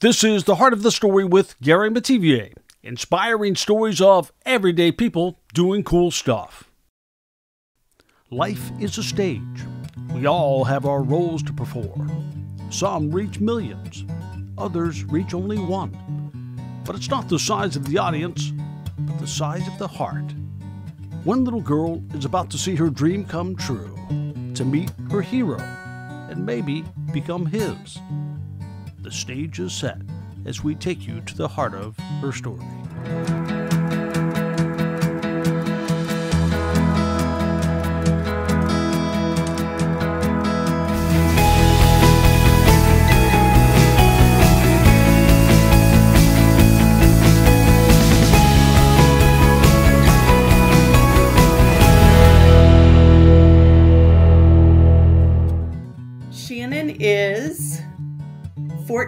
This is the heart of the story with Gary Metivier, inspiring stories of everyday people doing cool stuff. Life is a stage. We all have our roles to perform. Some reach millions, others reach only one. But it's not the size of the audience, but the size of the heart. One little girl is about to see her dream come true to meet her hero and maybe become his. The stage is set as we take you to the heart of her story.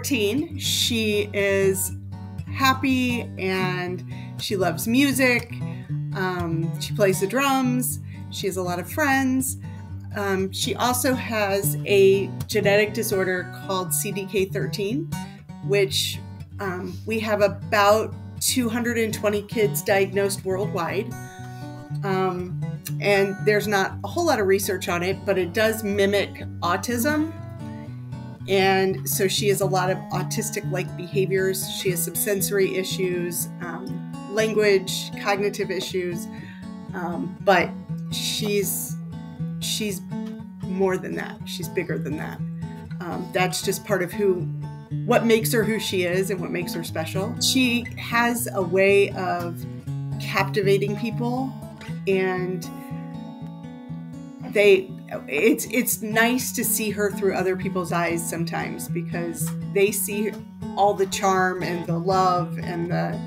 14. She is happy and she loves music. Um, she plays the drums. She has a lot of friends. Um, she also has a genetic disorder called CDK13, which um, we have about 220 kids diagnosed worldwide. Um, and there's not a whole lot of research on it, but it does mimic autism. And so she has a lot of autistic like behaviors. She has some sensory issues, um, language, cognitive issues, um, but she's she's more than that. She's bigger than that. Um, that's just part of who, what makes her who she is and what makes her special. She has a way of captivating people and they it's it's nice to see her through other people's eyes sometimes because they see all the charm and the love and the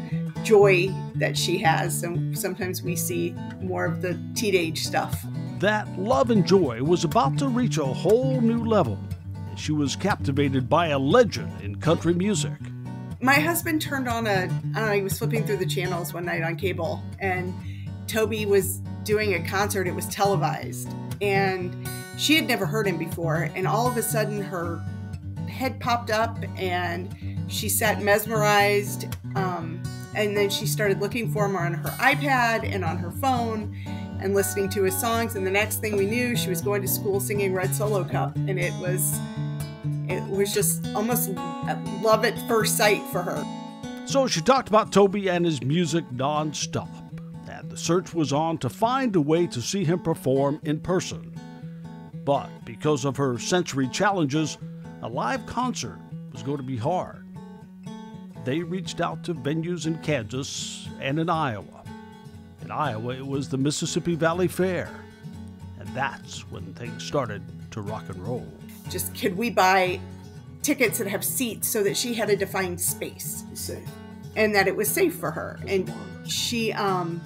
joy that she has and sometimes we see more of the teenage stuff That love and joy was about to reach a whole new level. and She was captivated by a legend in country music. my husband turned on a I don't know, he was flipping through the channels one night on cable and Toby was doing a concert. It was televised. And she had never heard him before. And all of a sudden her head popped up and she sat mesmerized. Um, and then she started looking for him on her iPad and on her phone and listening to his songs. And the next thing we knew, she was going to school singing Red Solo Cup. And it was it was just almost love at first sight for her. So she talked about Toby and his music nonstop. And the search was on to find a way to see him perform in person. But because of her sensory challenges, a live concert was going to be hard. They reached out to venues in Kansas and in Iowa. In Iowa, it was the Mississippi Valley Fair. And that's when things started to rock and roll. Just could we buy tickets that have seats so that she had a defined space safe. and that it was safe for her? And she, um,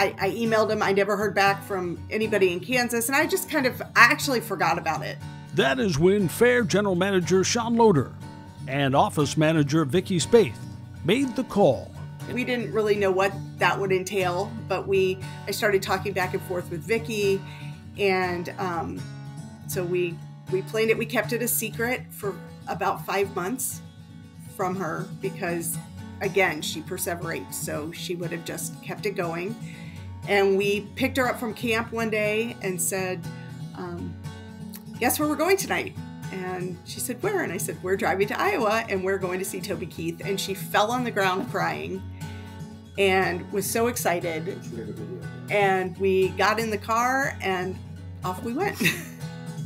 I, I emailed him. I never heard back from anybody in Kansas, and I just kind of, I actually forgot about it. That is when Fair General Manager Sean Loader and Office Manager Vicky Spaeth made the call. We didn't really know what that would entail, but we, I started talking back and forth with Vicky, and um, so we we planned it. We kept it a secret for about five months from her because, again, she perseverates, so she would have just kept it going. And we picked her up from camp one day and said, um, "Guess where we're going tonight?" And she said, Where? And I said, We're driving to Iowa and we're going to see Toby Keith. And she fell on the ground crying and was so excited. And we got in the car and off we went.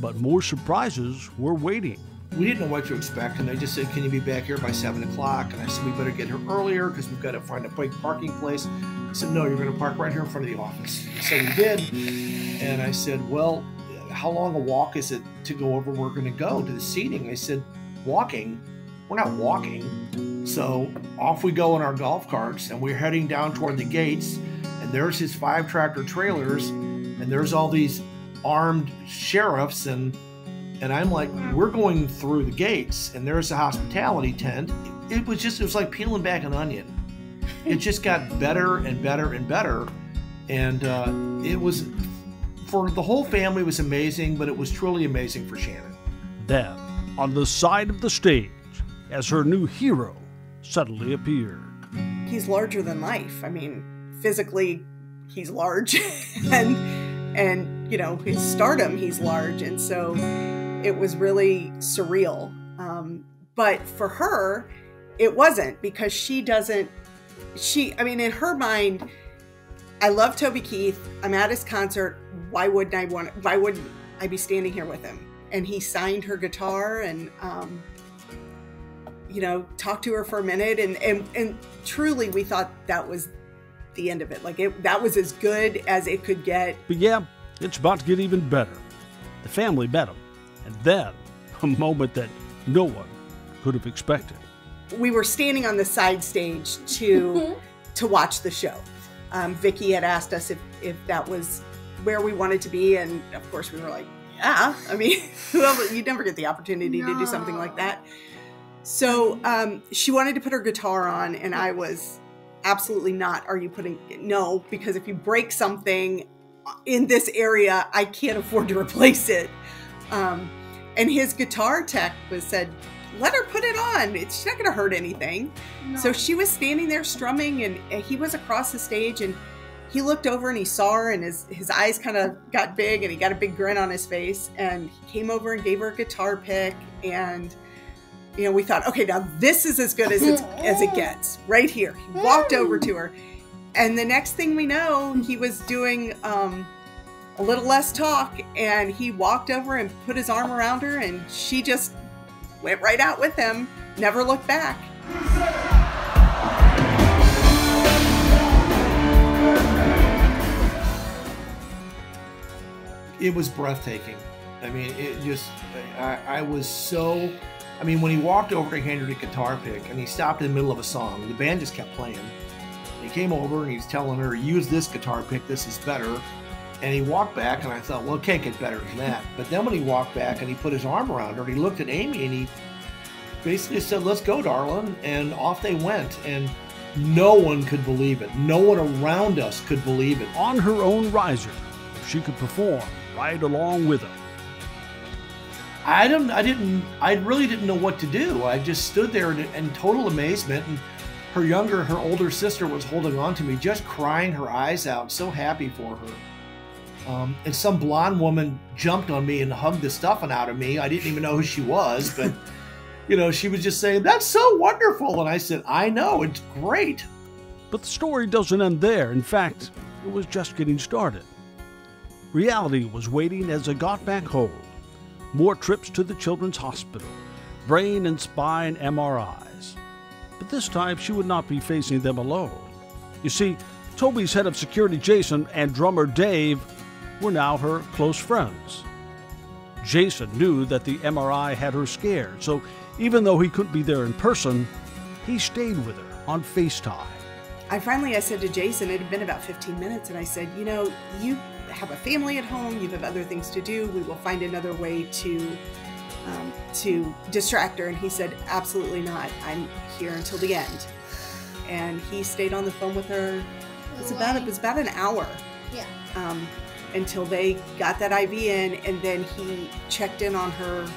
But more surprises were waiting. We didn't know what to expect, and they just said, "Can you be back here by seven o'clock?" And I said, "We better get here earlier because we've got to find a bike parking place." I said, "No, you're going to park right here in front of the office." So we did, and I said, "Well, how long a walk is it to go over? We're going to go to the seating?" They said, "Walking." We're not walking. So off we go in our golf carts, and we're heading down toward the gates. And there's his five tractor trailers, and there's all these armed sheriffs and and I'm like, we're going through the gates, and there's a hospitality tent. It was just, it was like peeling back an onion. It just got better and better and better, and uh, it was for the whole family it was amazing, but it was truly amazing for Shannon. Then, on the side of the stage, as her new hero suddenly appeared. He's larger than life. I mean, physically, he's large, and and you know his stardom, he's large, and so it was really surreal. Um, but for her, it wasn't because she doesn't. She, I mean, in her mind, I love Toby Keith. I'm at his concert. Why wouldn't I want? Why wouldn't I be standing here with him? And he signed her guitar and, um, you know, talked to her for a minute. And, and, and truly, we thought that was the end of it. Like it, that was as good as it could get. But yeah, it's about to get even better. The family met him, and then a moment that no one could have expected. We were standing on the side stage to to watch the show. Um, Vicky had asked us if if that was where we wanted to be, and of course we were like, yeah. I mean, well, you'd never get the opportunity to do something like that. So um, she wanted to put her guitar on, and I was absolutely not. Are you putting no? Because if you break something in this area, I can't afford to replace it. Um, and his guitar tech was said, "Let her put it on. It's not going to hurt anything." No. So she was standing there strumming, and and he was across the stage, and he looked over and he saw her, and his his eyes kind of got big, and he got a big grin on his face, and he came over and gave her a guitar pick, and you know we thought, okay, now this is as good as it's as it gets, right here. He walked over to her, and the next thing we know, he was doing. Um, a little less talk, and he walked over and put his arm around her, and she just went right out with him, never looked back. it was breathtaking. I mean, it just, I, I was so, I mean, when he walked over to hand her the guitar pick and he stopped in the middle of a song, the band just kept playing. He came over and he's telling her, use this guitar pick, this is better. And he walked back and I thought, well, it can't get better than that. But then when he walked back and he put his arm around her, and he looked at Amy and he basically said, let's go, darling. And off they went. And no one could believe it. No one around us could believe it. On her own riser, she could perform right along with him. I don't. I didn't. I really didn't know what to do. I just stood there in, in total amazement, and her younger, her older sister was holding on to me, just crying her eyes out, so happy for her. Um, and some blonde woman jumped on me and hugged the stuffing out of me. I didn't even know who she was, but you know, she was just saying, "That's so wonderful," and I said, "I know, it's great." But the story doesn't end there. In fact, it was just getting started. Reality was waiting as they got back home. More trips to the Children's Hospital, brain and spine MRIs. But this time she would not be facing them alone. You see, Toby's head of security, Jason, and drummer Dave were now her close friends. Jason knew that the MRI had her scared, so even though he couldn't be there in person, he stayed with her on FaceTime. I finally I said to Jason, it had been about 15 minutes, and I said, you know, you have a family at home, you have other things to do. We will find another way to um, to distract her. And he said, absolutely not. I'm here until the end. And he stayed on the phone with her. It was about it was about an hour Yeah. um, until they got that IV in, and then he checked in on her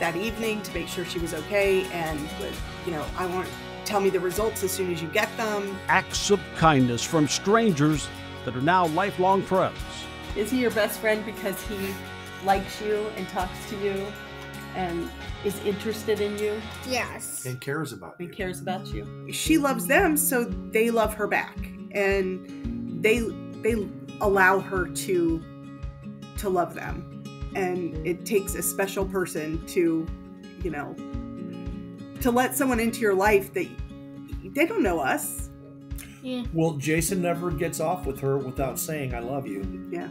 that evening to make sure she was okay. And was, you know, I want tell me the results as soon as you get them. Acts of kindness from strangers that are now lifelong friends. Is he your best friend because he likes you and talks to you and is interested in you Yes. And cares about and you. cares about you? She loves them, so they love her back, and they they allow her to to love them, and it takes a special person to, you know, to let someone into your life that they don't know us. Yeah. Well, Jason never gets off with her without saying "I love you" Yeah.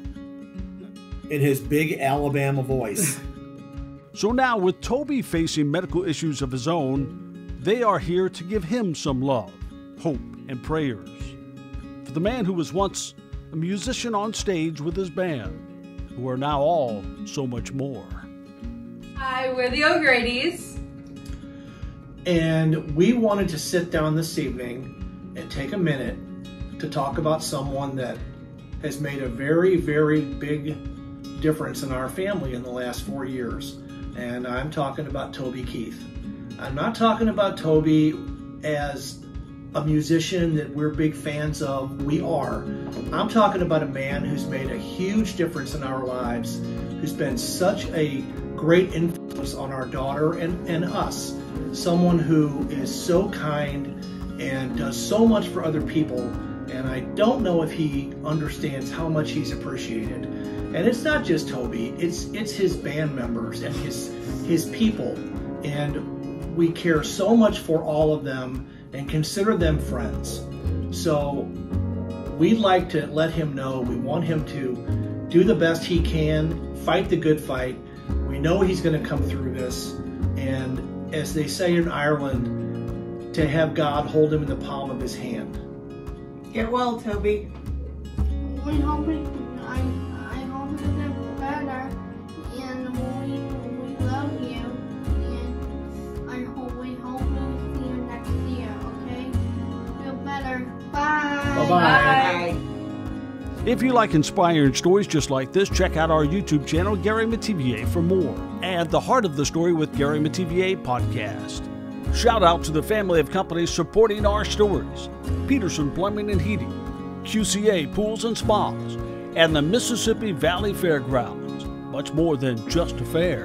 in his big Alabama voice. So now, with Toby facing medical issues of his own, they are here to give him some love, hope, and prayers. For the man who was once a musician on stage with his band, who are now all so much more. Hi, we're the O'Grady's. And we wanted to sit down this evening and take a minute to talk about someone that has made a very, very big difference in our family in the last four years. And I'm talking about Toby Keith. I'm not talking about Toby as a musician that we're big fans of. We are. I'm talking about a man who's made a huge difference in our lives, who's been such a great influence on our daughter and, and us. Someone who is so kind and does so much for other people. And I don't know if he understands how much he's appreciated. And it's not just Toby, it's it's his band members and his his people. And we care so much for all of them and consider them friends. So we'd like to let him know we want him to do the best he can, fight the good fight. We know he's going to come through this. And as they say in Ireland, to have God hold him in the palm of his hand. Get well, Toby. We hope it, Bye. If you like inspiring stories just like this, check out our YouTube channel, Gary Metivier, for more, and the Heart of the Story with Gary Metivier podcast. Shout out to the family of companies supporting our stories Peterson Plumbing and Heating, QCA Pools and Spas, and the Mississippi Valley Fairgrounds. Much more than just a fair.